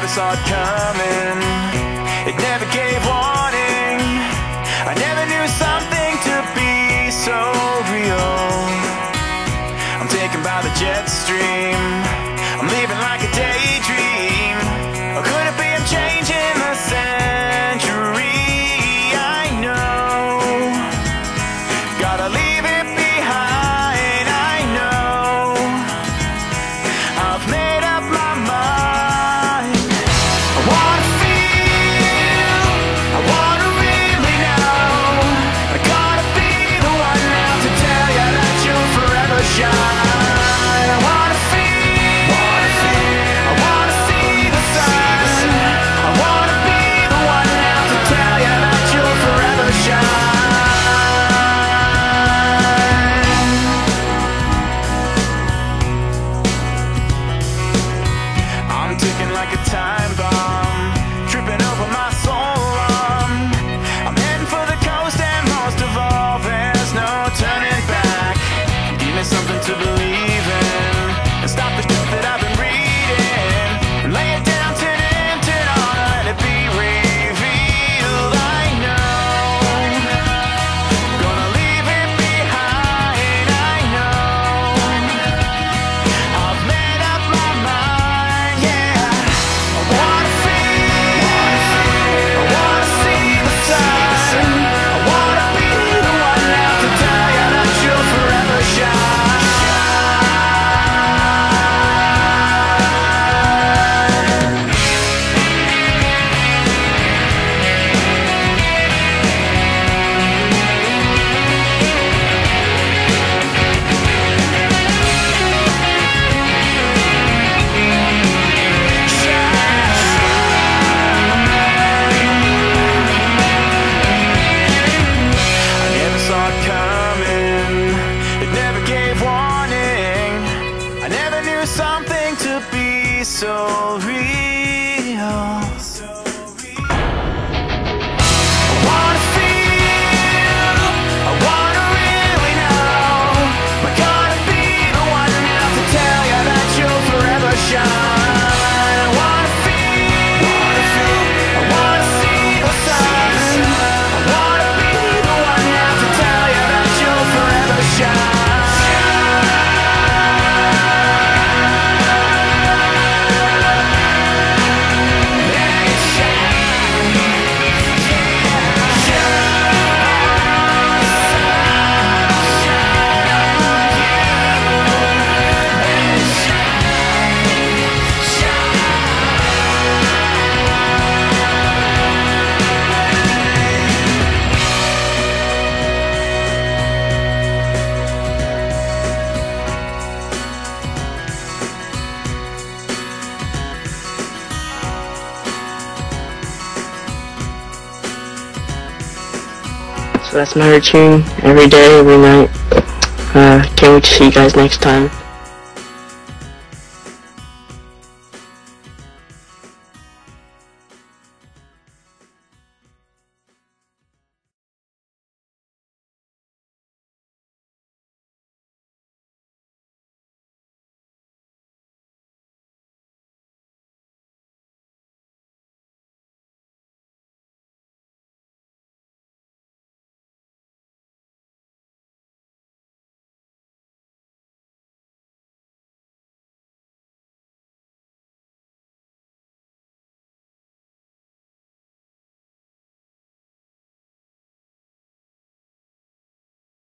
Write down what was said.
never saw it coming. It never gave warning. I never knew something to be so real. I'm taken by the jet stream. I'm leaving like a day So that's my routine every day, every night. Uh, can't wait to see you guys next time.